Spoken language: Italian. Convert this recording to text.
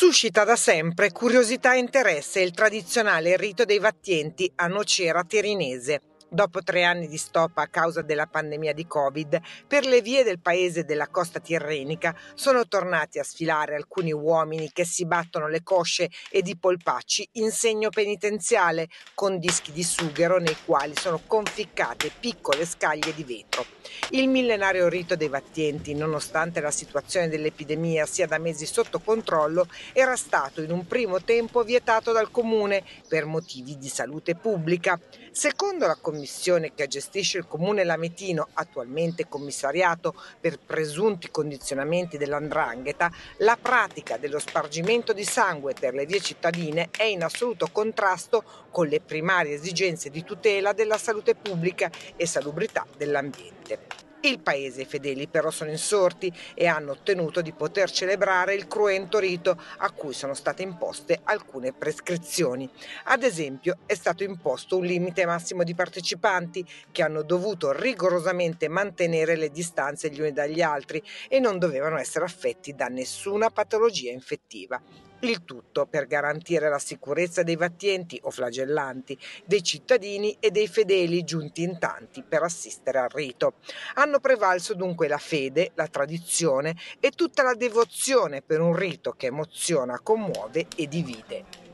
Suscita da sempre curiosità e interesse il tradizionale rito dei Vattienti a Nocera Tirinese. Dopo tre anni di stop a causa della pandemia di Covid, per le vie del paese della costa tirrenica sono tornati a sfilare alcuni uomini che si battono le cosce ed i polpacci in segno penitenziale, con dischi di sughero nei quali sono conficcate piccole scaglie di vetro. Il millenario rito dei Vattienti, nonostante la situazione dell'epidemia sia da mesi sotto controllo, era stato in un primo tempo vietato dal comune per motivi di salute pubblica. Secondo la commissione che gestisce il comune lametino, attualmente commissariato per presunti condizionamenti dell'andrangheta, la pratica dello spargimento di sangue per le vie cittadine è in assoluto contrasto con le primarie esigenze di tutela della salute pubblica e salubrità dell'ambiente. Il paese e i fedeli però sono insorti e hanno ottenuto di poter celebrare il cruento rito a cui sono state imposte alcune prescrizioni. Ad esempio è stato imposto un limite massimo di partecipanti che hanno dovuto rigorosamente mantenere le distanze gli uni dagli altri e non dovevano essere affetti da nessuna patologia infettiva. Il tutto per garantire la sicurezza dei vattienti o flagellanti, dei cittadini e dei fedeli giunti in tanti per assistere al rito. Hanno prevalso dunque la fede, la tradizione e tutta la devozione per un rito che emoziona, commuove e divide.